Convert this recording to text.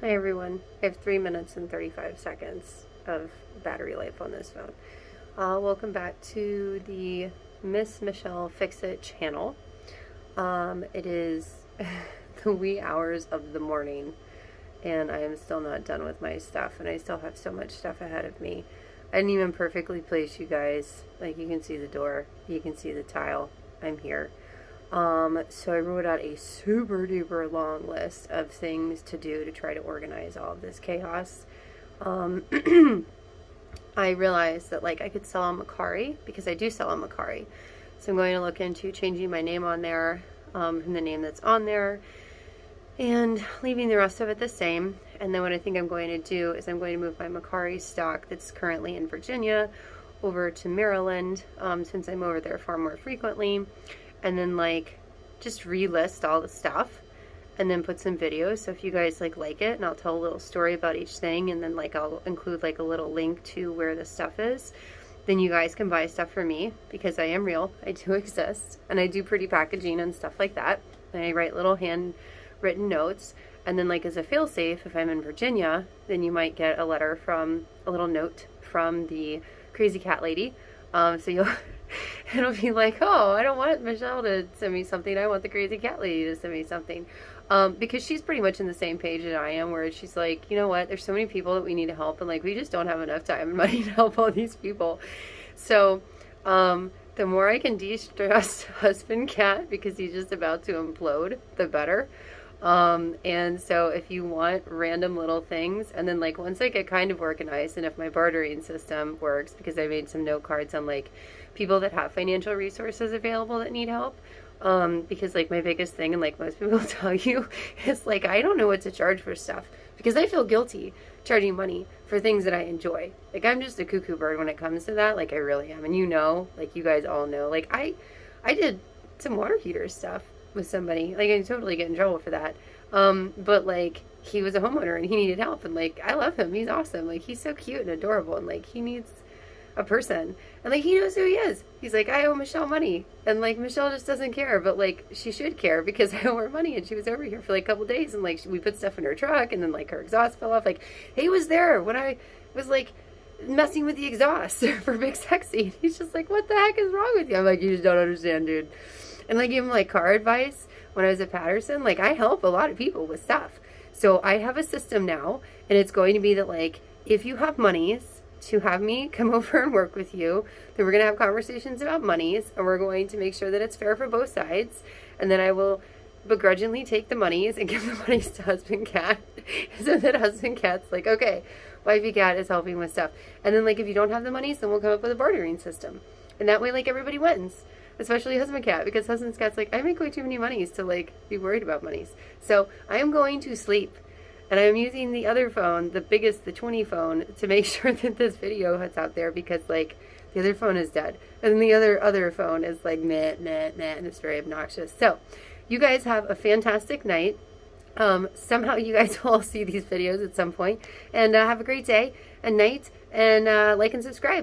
Hi everyone. I have 3 minutes and 35 seconds of battery life on this phone. Uh, welcome back to the Miss Michelle Fixit channel. Um, it is the wee hours of the morning and I am still not done with my stuff and I still have so much stuff ahead of me. I didn't even perfectly place you guys. Like you can see the door, you can see the tile. I'm here. Um, so I wrote out a super duper long list of things to do to try to organize all of this chaos. Um, I realized that like I could sell on Mercari because I do sell on Mercari. So I'm going to look into changing my name on there um, from the name that's on there and leaving the rest of it the same. And then what I think I'm going to do is I'm going to move my Mercari stock that's currently in Virginia over to Maryland um, since I'm over there far more frequently and then like just relist all the stuff and then put some videos. So if you guys like like it and I'll tell a little story about each thing and then like I'll include like a little link to where the stuff is. Then you guys can buy stuff for me because I am real. I do exist and I do pretty packaging and stuff like that. And I write little handwritten notes. And then like as a failsafe, if I'm in Virginia, then you might get a letter from a little note from the crazy cat lady. Um, so you'll it'll be like, oh, I don't want Michelle to send me something. I want the crazy cat lady to send me something. Um, because she's pretty much in the same page that I am, where she's like, you know what, there's so many people that we need to help, and like, we just don't have enough time and money to help all these people. So, um, the more I can de stress husband cat because he's just about to implode, the better. Um, and so if you want random little things, and then like once I get kind of organized and if my bartering system works, because I made some note cards on like people that have financial resources available that need help. Um, because like my biggest thing, and like most people tell you, is like I don't know what to charge for stuff because I feel guilty charging money for things that I enjoy. Like I'm just a cuckoo bird when it comes to that. Like I really am, and you know, like you guys all know. Like I, I did some water heater stuff with somebody. Like I totally get in trouble for that. Um, but like he was a homeowner and he needed help, and like I love him. He's awesome. Like he's so cute and adorable, and like he needs a person. And like he knows who he is. He's like, I owe Michelle money. And like Michelle just doesn't care, but like she should care because I owe her money and she was over here for like a couple days and like we put stuff in her truck and then like her exhaust fell off. Like he was there when I was like messing with the exhaust for Big Sexy. And he's just like, What the heck is wrong with you? I'm like, You just don't understand, dude. And I give him like car advice when I was at Patterson. Like I help a lot of people with stuff. So I have a system now and it's going to be that like if you have monies to have me come over and work with you. Then we're going to have conversations about monies and we're going to make sure that it's fair for both sides. And then I will begrudgingly take the monies and give the monies to husband cat so that husband cat's like, okay, wifey cat is helping with stuff. And then like if you don't have the monies, then we'll come up with a bartering system. And that way like everybody wins. Especially husband cat, because husband cat's like, I make way too many monies to like be worried about monies. So I am going to sleep. And I'm using the other phone, the biggest, the 20 phone, to make sure that this video hits out there because, like, the other phone is dead. And the other other phone is like, meh, meh, meh, and it's very obnoxious. So, you guys have a fantastic night. Um, somehow you guys will all see these videos at some point. And uh, have a great day and night. And uh, like and subscribe.